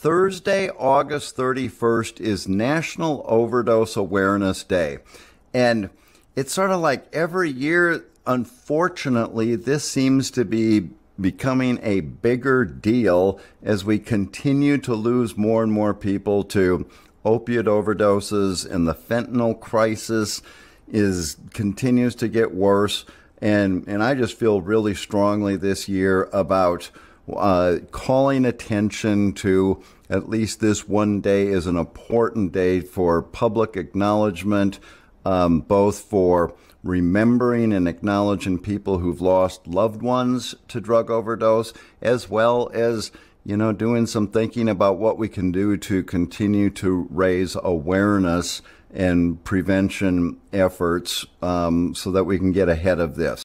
Thursday, August 31st is National Overdose Awareness Day. And it's sort of like every year, unfortunately, this seems to be becoming a bigger deal as we continue to lose more and more people to opiate overdoses and the fentanyl crisis is continues to get worse and and I just feel really strongly this year about uh, calling attention to at least this one day is an important day for public acknowledgement, um, both for remembering and acknowledging people who've lost loved ones to drug overdose, as well as you know doing some thinking about what we can do to continue to raise awareness and prevention efforts um, so that we can get ahead of this.